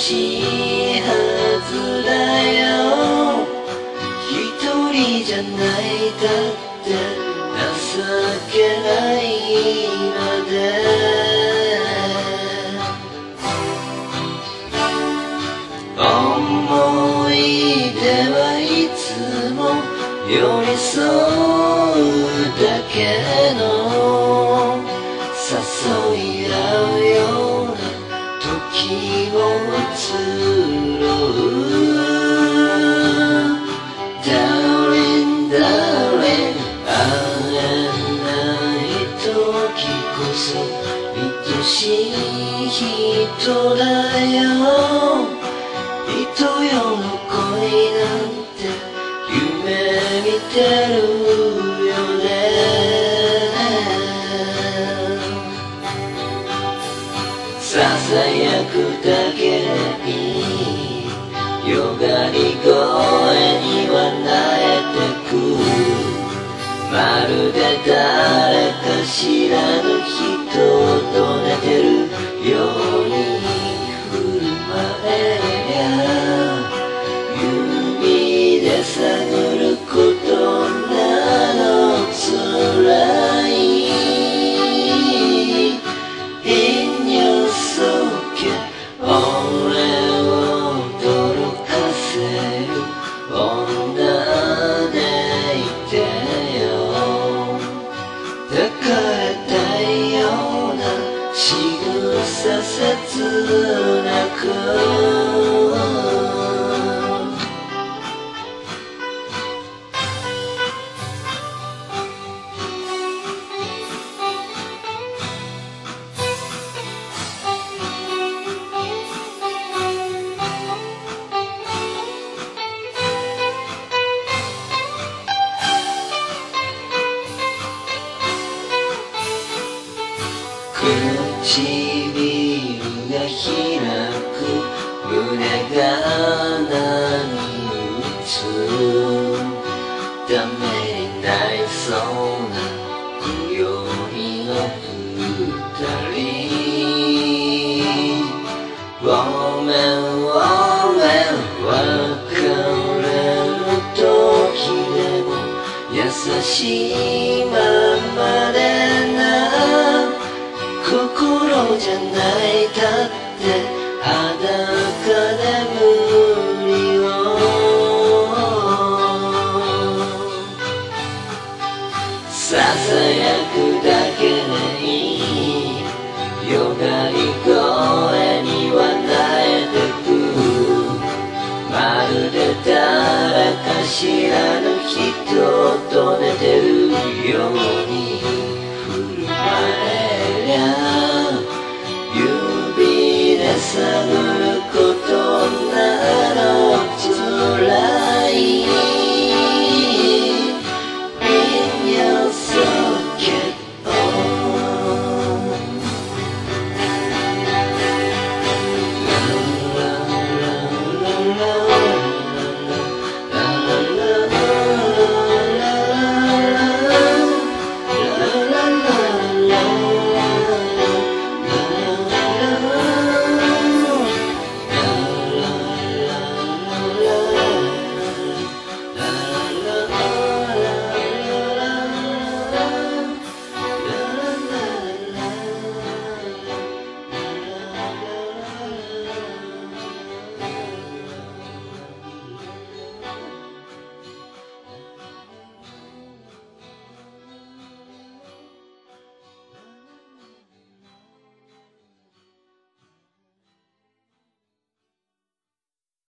しいはずだよ。一人じゃないだって情けないまで。思い出はいつも寄り添う愛しい人だよ人よの恋なんて夢見てるよね。ささやくだけでいいよがり声には慣れてく。まるで誰か知ら唇が開く胸が波打つダメになりそうな今宵の二人 Woman, woman 別れる時でも優しいないだって裸で無理をささやくだけでいいよがり声には慣れてくまるで誰か知らぬ人と寝てるような